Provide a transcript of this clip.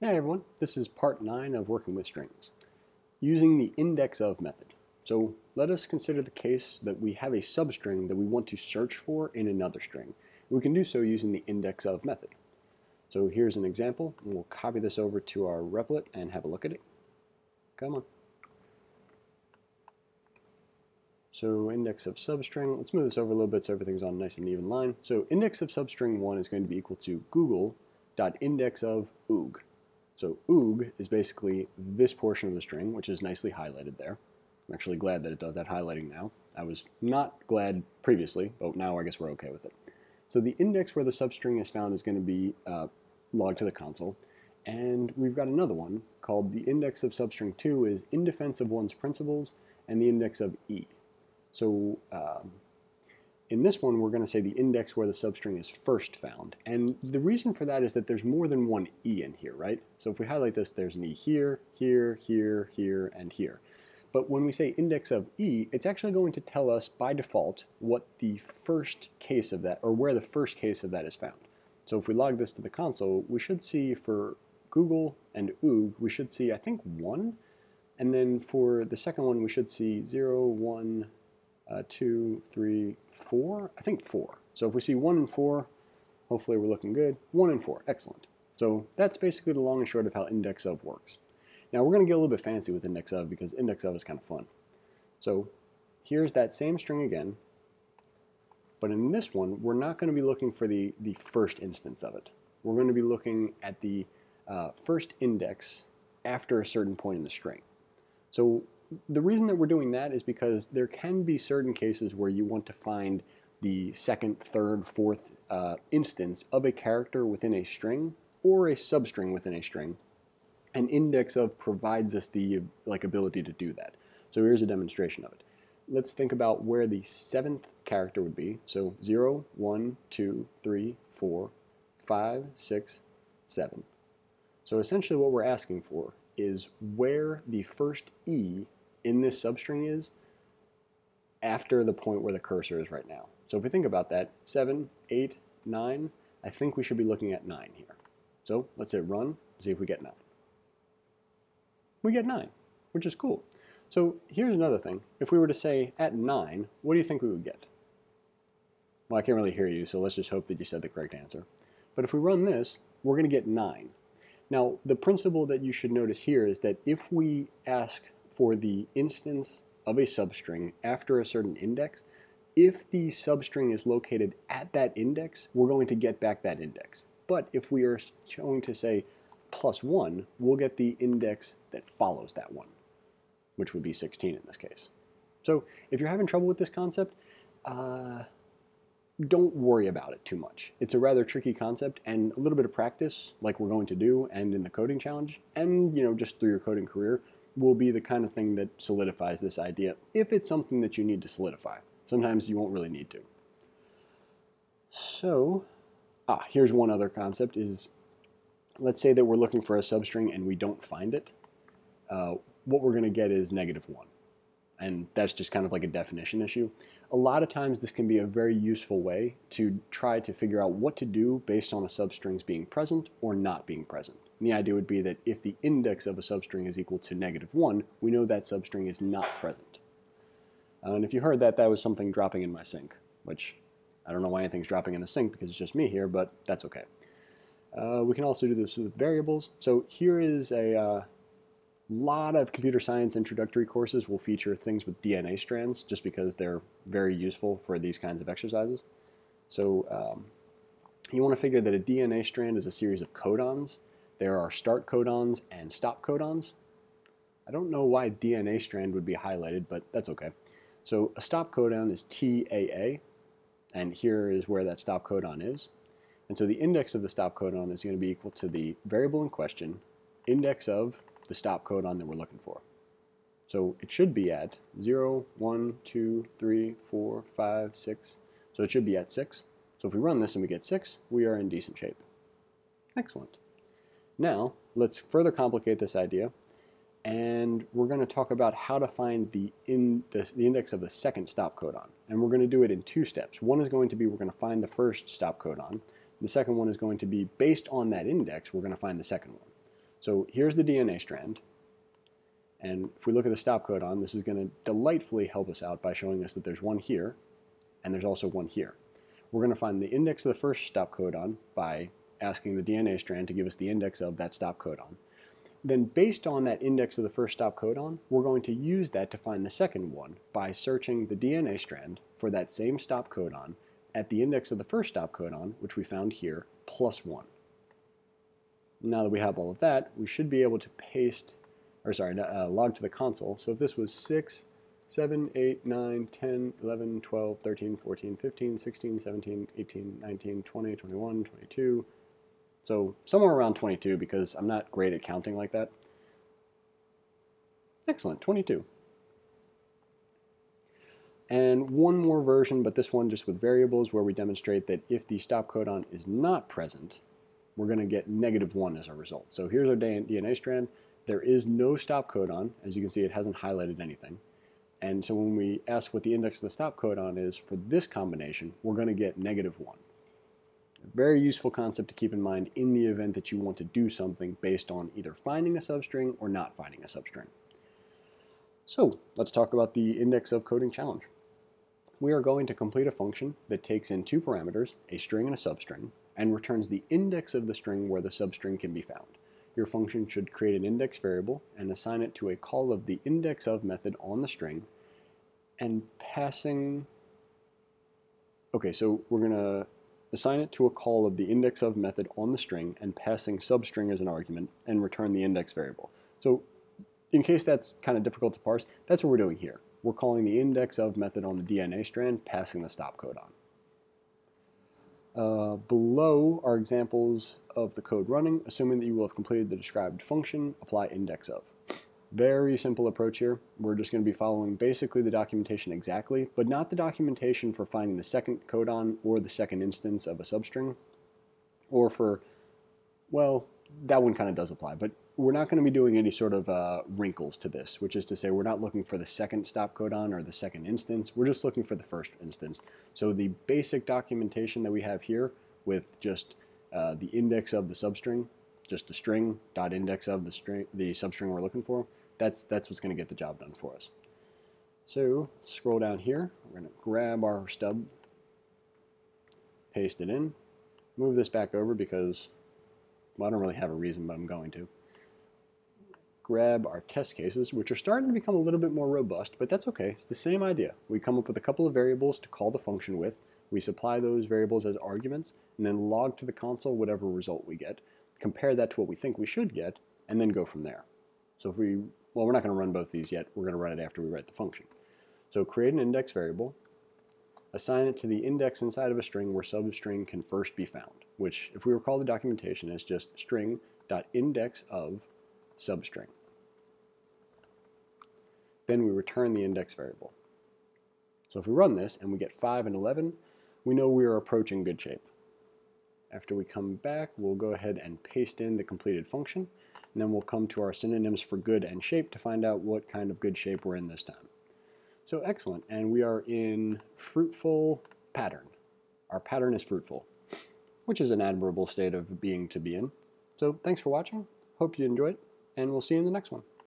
Hey everyone, this is part 9 of working with strings, using the index of method. So let us consider the case that we have a substring that we want to search for in another string. We can do so using the index of method. So here's an example, and we'll copy this over to our replit and have a look at it. Come on. So index of substring, let's move this over a little bit so everything's on a nice and even line. So index of substring 1 is going to be equal to google.index of oog. So oog is basically this portion of the string, which is nicely highlighted there. I'm actually glad that it does that highlighting now. I was not glad previously, but now I guess we're okay with it. So the index where the substring is found is going to be uh, logged to the console. And we've got another one called the index of substring 2 is in defense of one's principles and the index of E. So um, in this one, we're going to say the index where the substring is first found. And the reason for that is that there's more than one E in here, right? So if we highlight this, there's an E here, here, here, here, and here. But when we say index of E, it's actually going to tell us by default what the first case of that, or where the first case of that is found. So if we log this to the console, we should see for Google and OOG, we should see, I think, 1. And then for the second one, we should see 0, 1, uh, 2, 3, 4? I think 4. So if we see 1 and 4, hopefully we're looking good. 1 and 4, excellent. So that's basically the long and short of how index of works. Now we're going to get a little bit fancy with index of because index of is kind of fun. So here's that same string again, but in this one, we're not going to be looking for the, the first instance of it. We're going to be looking at the uh, first index after a certain point in the string. So the reason that we're doing that is because there can be certain cases where you want to find the second, third, fourth uh, instance of a character within a string or a substring within a string. An index of provides us the like ability to do that. So here's a demonstration of it. Let's think about where the seventh character would be. So 0, 1, 2, 3, 4, 5, 6, 7. So essentially what we're asking for is where the first E in this substring is after the point where the cursor is right now. So if we think about that, 7, 8, 9, I think we should be looking at 9 here. So let's hit run, see if we get 9. We get 9, which is cool. So here's another thing. If we were to say at 9, what do you think we would get? Well, I can't really hear you, so let's just hope that you said the correct answer. But if we run this, we're going to get 9. Now, the principle that you should notice here is that if we ask for the instance of a substring after a certain index, if the substring is located at that index, we're going to get back that index. But if we are going to say plus 1, we'll get the index that follows that one, which would be 16 in this case. So if you're having trouble with this concept, uh, don't worry about it too much. It's a rather tricky concept, and a little bit of practice, like we're going to do, and in the coding challenge, and you know just through your coding career, will be the kind of thing that solidifies this idea if it's something that you need to solidify. Sometimes you won't really need to. So, ah, here's one other concept is let's say that we're looking for a substring and we don't find it. Uh, what we're going to get is negative 1. And that's just kind of like a definition issue. A lot of times this can be a very useful way to try to figure out what to do based on a substring's being present or not being present. And the idea would be that if the index of a substring is equal to negative 1, we know that substring is not present. Uh, and if you heard that, that was something dropping in my sink, which I don't know why anything's dropping in the sink because it's just me here, but that's okay. Uh, we can also do this with variables. So here is a uh, lot of computer science introductory courses will feature things with DNA strands just because they're very useful for these kinds of exercises. So um, you want to figure that a DNA strand is a series of codons there are start codons and stop codons. I don't know why DNA strand would be highlighted, but that's okay. So a stop codon is TAA, and here is where that stop codon is. And so the index of the stop codon is going to be equal to the variable in question, index of the stop codon that we're looking for. So it should be at 0, 1, 2, 3, 4, 5, 6. So it should be at 6. So if we run this and we get 6, we are in decent shape. Excellent. Now, let's further complicate this idea, and we're going to talk about how to find the, in, the, the index of the second stop codon. And we're going to do it in two steps. One is going to be we're going to find the first stop codon. The second one is going to be based on that index, we're going to find the second one. So here's the DNA strand. And if we look at the stop codon, this is going to delightfully help us out by showing us that there's one here, and there's also one here. We're going to find the index of the first stop codon by asking the DNA strand to give us the index of that stop codon. Then based on that index of the first stop codon, we're going to use that to find the second one by searching the DNA strand for that same stop codon at the index of the first stop codon, which we found here, plus 1. Now that we have all of that, we should be able to paste, or sorry, uh, log to the console. So if this was 6, 7, 8, 9, 10, 11, 12, 13, 14, 15, 16, 17, 18, 19, 20, 21, 22. So somewhere around 22 because I'm not great at counting like that. Excellent, 22. And one more version, but this one just with variables where we demonstrate that if the stop codon is not present, we're going to get negative 1 as a result. So here's our DNA strand. There is no stop codon. As you can see, it hasn't highlighted anything. And so when we ask what the index of the stop codon is for this combination, we're going to get negative 1. Very useful concept to keep in mind in the event that you want to do something based on either finding a substring or not finding a substring. So let's talk about the index of coding challenge. We are going to complete a function that takes in two parameters, a string and a substring, and returns the index of the string where the substring can be found. Your function should create an index variable and assign it to a call of the index of method on the string and passing okay so we're going to assign it to a call of the index of method on the string and passing substring as an argument and return the index variable. So in case that's kind of difficult to parse, that's what we're doing here. We're calling the index of method on the DNA strand, passing the stop codon. Uh, below are examples of the code running, assuming that you will have completed the described function, apply index of. Very simple approach here. We're just going to be following basically the documentation exactly, but not the documentation for finding the second codon or the second instance of a substring, or for, well, that one kind of does apply, but we're not going to be doing any sort of uh, wrinkles to this, which is to say we're not looking for the second stop codon or the second instance. We're just looking for the first instance. So the basic documentation that we have here with just uh, the index of the substring, just the string dot index of the string, the substring we're looking for, that's, that's what's going to get the job done for us. So scroll down here. We're going to grab our stub, paste it in, move this back over because well, I don't really have a reason, but I'm going to. Grab our test cases, which are starting to become a little bit more robust, but that's okay. It's the same idea. We come up with a couple of variables to call the function with. We supply those variables as arguments, and then log to the console whatever result we get. Compare that to what we think we should get, and then go from there. So if we well, we're not going to run both these yet. We're going to run it after we write the function. So create an index variable, assign it to the index inside of a string where substring can first be found, which, if we recall the documentation, is just string.index of substring. Then we return the index variable. So if we run this and we get 5 and 11, we know we are approaching good shape. After we come back, we'll go ahead and paste in the completed function, and then we'll come to our synonyms for good and shape to find out what kind of good shape we're in this time. So excellent, and we are in fruitful pattern. Our pattern is fruitful, which is an admirable state of being to be in. So thanks for watching, hope you enjoyed, and we'll see you in the next one.